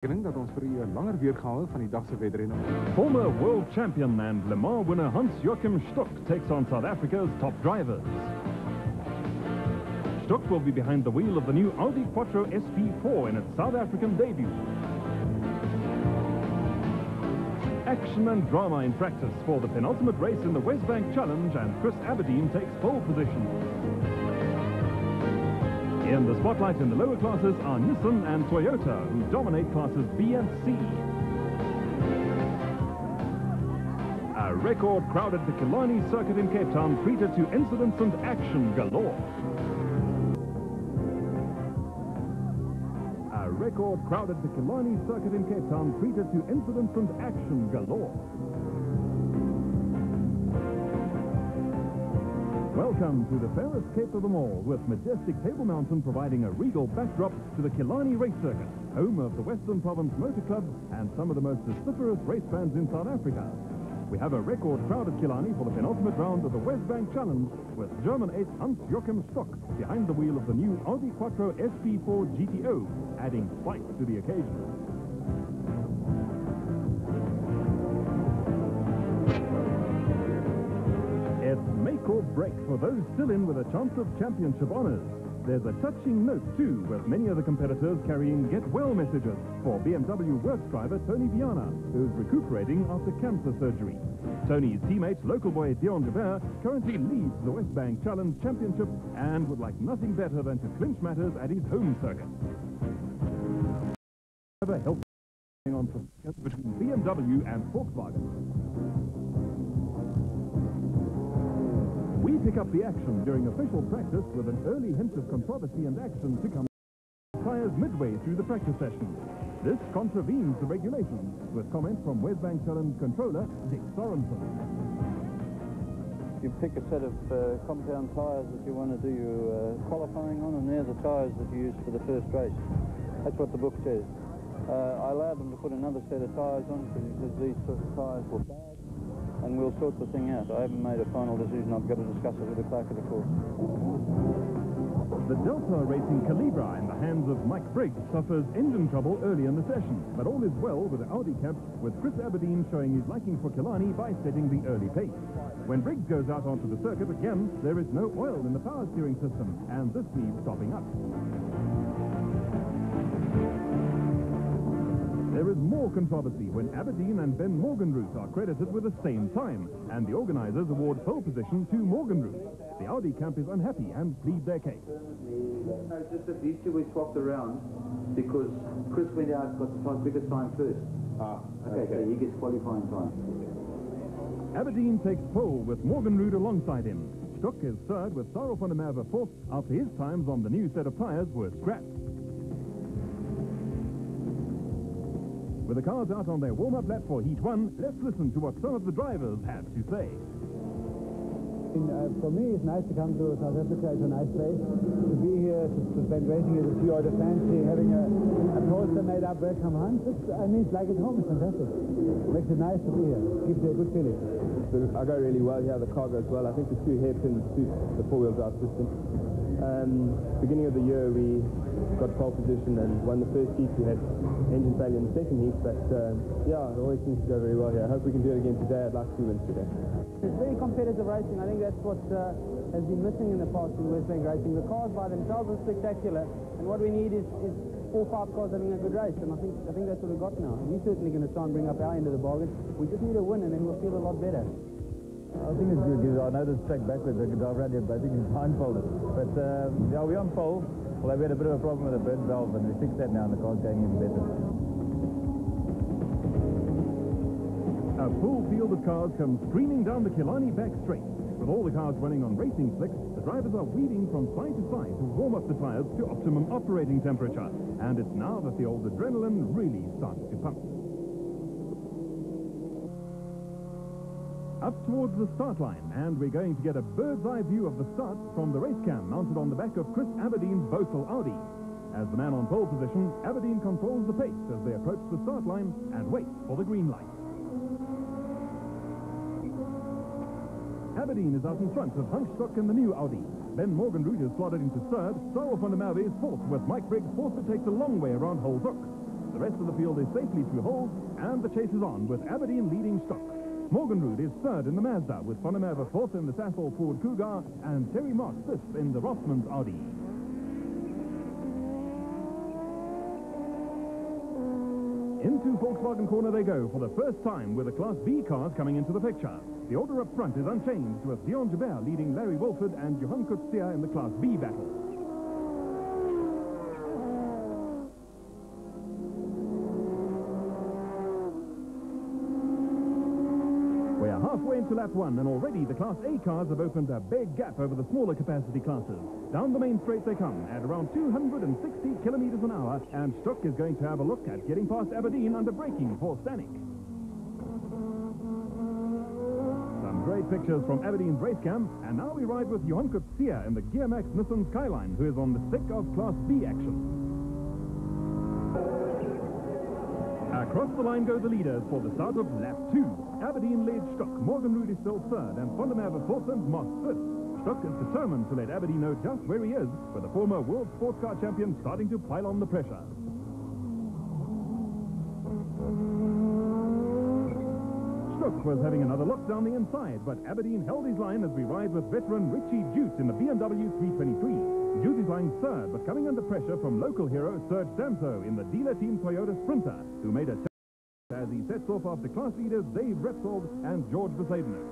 rekening dat ons vir u 'n langer weergawe van die dag se. Former world champion and Le Mans winner Hans-Joachim Stuck takes on South Africa's top drivers. Stuck will be behind the wheel of the new Audi Quattro SP4 in its South African debut. Action and drama in practice for the penultimate race in the Wesbank Challenge and Chris Aberdein takes pole position. In the spotlight in the lower classes are Nissan and Toyota, who dominate classes B and C. A record crowd at the Killarney circuit in Cape Town treated to incidents and action galore. A record crowd at the Killarney circuit in Cape Town treated to incidents and action galore. Welcome to the fairest cape of them all, with majestic Table Mountain providing a regal backdrop to the Killarney Race Circuit, home of the Western Province Motor Club and some of the most vociferous race fans in South Africa. We have a record crowd at Killarney for the penultimate round of the Wesbank Challenge, with German ace Hans-Joachim Stuck behind the wheel of the new Audi Quattro SP4 GTO, adding spice to the occasion. It's break for those still in with a chance of championship honours. There's a touching note, too, with many of the competitors carrying get well messages for BMW works driver Tony Viana, who's recuperating after cancer surgery. Tony's teammate, local boy Dion Joubert, currently leads the Wesbank Challenge Championship and would like nothing better than to clinch matters at his home circuit. Healthy on between BMW and Volkswagen. We pick up the action during official practice with an early hint of controversy and action to come tires midway through the practice session. This contravenes the regulations, with comments from Wesbank Challenge controller Dick Sorensen. You pick a set of uh, compound tyres that you want to do your uh, qualifying on, and they're the tyres that you use for the first race. That's what the book says. Uh, I allowed them to put another set of tyres on because these sort of tyres were bad and we'll sort the thing out. I haven't made a final decision. I've got to discuss it with the clerk of the court. The Delta Racing Calibra in the hands of Mike Briggs suffers engine trouble early in the session, but all is well with the Audi camp, with Chris Aberdein showing his liking for Killarney by setting the early pace. When Briggs goes out onto the circuit again, there is no oil in the power steering system, and this needs topping up. There is more controversy when Aberdein and Ben Morgenrood are credited with the same time, and the organizers award pole position to Morgenrood. The Audi camp is unhappy and plead their case. No, just that these two were swapped around because Chris went out, and got the quicker time first. Ah, Okay, so he gets qualifying time. Aberdein takes pole with Morgenrood alongside him. Stuck is third with Sarel van der Merwe fourth after his times on the new set of tyres were scrapped. With the cars out on their warm-up lap for Heat 1, let's listen to what some of the drivers have to say. In, uh, for me, it's nice to come to South Africa. It's a nice place to be here, to, to spend racing here, to see all the fancy, having a, a poster made up, welcome Hans. It's, I mean, it's like at home. It's fantastic. Makes it nice to be here. Gives you a good feeling. I go really well here. The car goes well. I think the two hairpins suit the four-wheel drive system. Um, beginning of the year, we got pole position and won the first heat. We had engine failure in the second heat, but uh, yeah, it always seems to go very well here. I hope we can do it again today. I'd like to win today. It's very competitive racing. I think that's what uh, has been missing in the past in Wesbank racing. The cars by themselves are spectacular, and what we need is, is four, five cars having a good race, and I think I think that's what we've got now. We're certainly going to try and bring up our end of the bargain. We just need a win, and then we'll feel a lot better. I think it's good because I know this track backwards. I could around here, but I think it's blindfolded. But um, yeah, we're on pole. Well, we had a bit of a problem with the burnt valve, and we fixed that now, and the car's going even better. A full field of cars comes streaming down the Killarney back straight. With all the cars running on racing slicks, the drivers are weaving from side to side to warm up the tires to optimum operating temperature. And it's now that the old adrenaline really starts to pump. Up towards the start line, and we're going to get a bird's eye view of the start from the race cam mounted on the back of Chris Aberdein's Bosal Audi. As the man on pole position, Aberdein controls the pace as they approach the start line and wait for the green light. Aberdein is out in front of Hank Stuck in the new Audi. Ben Morgenrood is slotted into third. Sarel van der Merwe is fourth, with Mike Briggs forced to take the long way around Holbrook. The The rest of the field is safely through holes, and the chase is on with Aberdein leading Stuck. Morgenrood is third in the Mazda, with der fourth in the Sasol Ford Cougar, and Terry Moss fifth in the Rothmans Audi. Into Volkswagen Corner they go for the first time with the Class B cars coming into the picture. The order up front is unchanged with Dion Joubert leading Larry Wolford and Johan Coetzee in the Class B battle. Halfway into lap one, and already the Class A cars have opened a big gap over the smaller capacity classes. Down the main straight they come at around 260 kilometers an hour, and Stuck is going to have a look at getting past Aberdein under braking for Stanek. Some great pictures from Aberdein's race cam, and now we ride with Johan Coetzee in the Gearmax Nissan Skyline, who is on the thick of Class B action. Across the line go the leaders for the start of lap two. Aberdein leads Stuck, Morgenrood is still third, and der Merwe fourth and Moss fifth. Stuck is determined to let Aberdein know just where he is, with the former world sports car champion starting to pile on the pressure. Stuck was having another look down the inside, but Aberdein held his line as we ride with veteran Richie Jute in the BMW 323. Jute is lying third, but coming under pressure from local hero Serge Damseaux in the dealer team Toyota Sprinter, who made a as he sets off after class leaders Dave Repsold and George Bezuidenhout.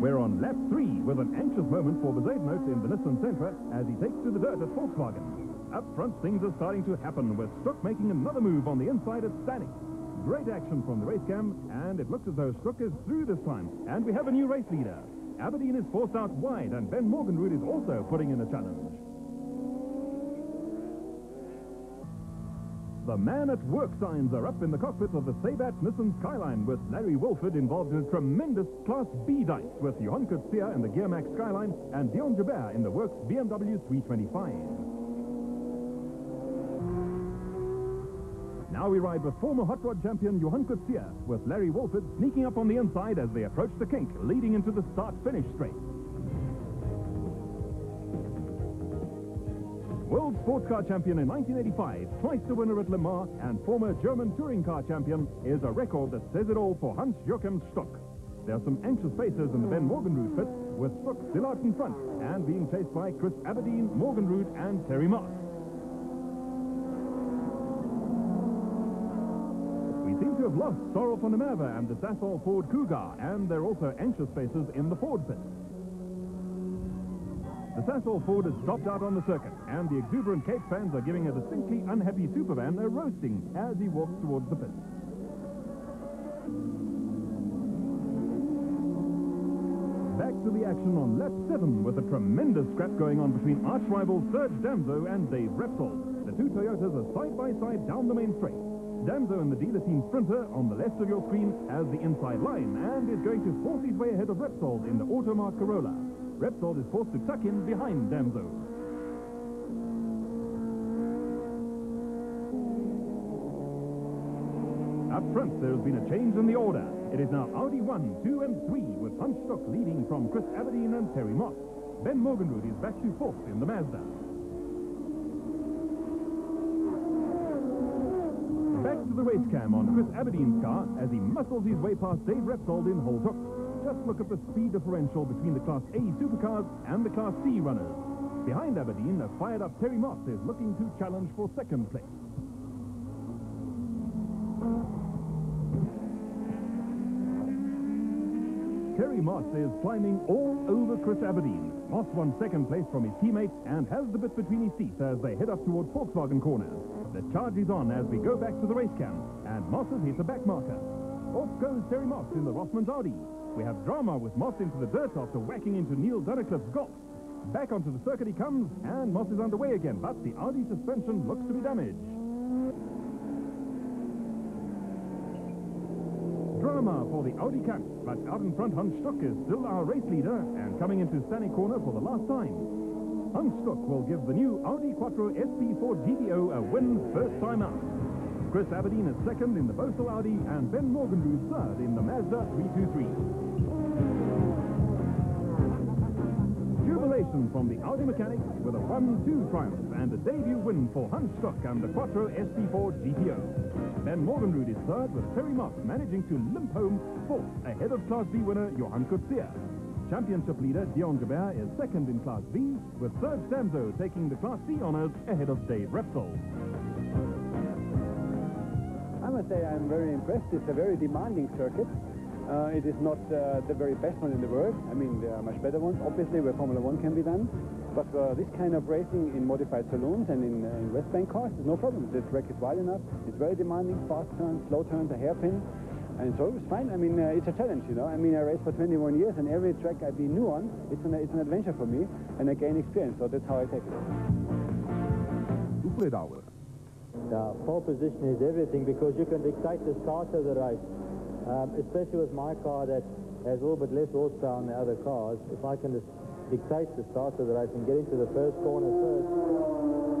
We're on lap three with an anxious moment for Bezuidenhout in the Nissan Sentra as he takes to the dirt at Volkswagen. Up front, things are starting to happen with Stuck making another move on the inside at Stanek. Great action from the race cam, and it looks as though Stuck is through this time. And we have a new race leader. Aberdein is forced out wide, and Ben Morgenrood is also putting in a challenge. The man at work signs are up in the cockpit of the Sabat Nissan Skyline with Larry Wilford involved in a tremendous Class B dice with Johan Coetzee in the Gearmax Skyline and Dion Joubert in the Works BMW 325. Now we ride with former hot rod champion Johan Coetzee with Larry Wolford sneaking up on the inside as they approach the kink leading into the start-finish straight. World Sports Car Champion in 1985, twice the winner at Le Mans, and former German Touring Car Champion is a record that says it all for Hans-Joachim Stuck. There are some anxious faces in the Ben Morgenrood pit, with Stuck still out in front and being chased by Chris Aberdein, Morgenrood, and Terry Moss. Lost Sarel van der Merwe and the Sasol Ford Cougar, and there are also anxious faces in the Ford pit. The Sasol Ford has dropped out on the circuit, and the exuberant Cape fans are giving a distinctly unhappy Supervan a roasting as he walks towards the pit. Back to the action on lap 7 with a tremendous scrap going on between arch rivals Serge Damseaux and Dave Repsold. The two Toyotas are side by side down the main straight. Damseaux and the dealer team Sprinter on the left of your screen has the inside line and is going to force his way ahead of Repsold in the Automark Corolla. Repsold is forced to tuck in behind Damseaux. Up front, there has been a change in the order. It is now Audi 1, 2, and 3, with Hans Stuck leading from Chris Aberdein and Terry Moss. Ben Morgenrood is back to fourth in the Mazda. Back to the race cam on Chris Aberdein's car as he muscles his way past Dave Repsold in Holt Hook. Just look at the speed differential between the Class A supercars and the Class C runners. Behind Aberdein, a fired-up Terry Moss is looking to challenge for second place. Terry Moss is climbing all over Chris Aberdein. Moss won second place from his teammate and has the bit between his teeth as they head up towards Volkswagen Corner. The charge is on as we go back to the race cam, and Moss has hit a back marker. Off goes Terry Moss in the Rothmans Audi. We have drama with Moss into the dirt after whacking into Neil Dunnicliffe's Golf. Back onto the circuit he comes, and Moss is underway again, but the Audi suspension looks to be damaged. Drama for the Audi Cup, but out in front, Hans Stuck is still our race leader and coming into Stanley Corner for the last time. Stuck will give the new Audi Quattro SP4 GTO a win first time out. Chris Aberdein is second in the Bosal Audi and Ben Morgenrood third in the Mazda 323. From the Audi mechanics with a 1-2 triumph and a debut win for Hans Stuck and the Quattro SP4 GTO. Ben Morgenrood is third with Terry Moss managing to limp home fourth ahead of Class B winner Johan Coetzee. Championship leader Dion Joubert is second in Class B with Serge Damseaux taking the Class C honours ahead of Dave Repsold. I must say I'm very impressed. It's a very demanding circuit. Uh, it is not uh, the very best one in the world. I mean, there are much better ones, obviously, where Formula One can be done. But uh, this kind of racing in modified saloons and in, uh, in Wesbank cars is no problem. The track is wide enough. It's very demanding, fast turns, slow turns, a hairpin. And so it was fine. I mean, uh, it's a challenge, you know. I mean, I raced for 21 years, and every track I've been new on, it's an, it's an adventure for me, and I gain experience. So that's how I take it. Toepledauer. Yeah, pole position is everything because you can dictate the start of the race. Um, especially with my car that has a little bit less horsepower than the other cars. If I can just dictate the start of the race and get into the first corner first,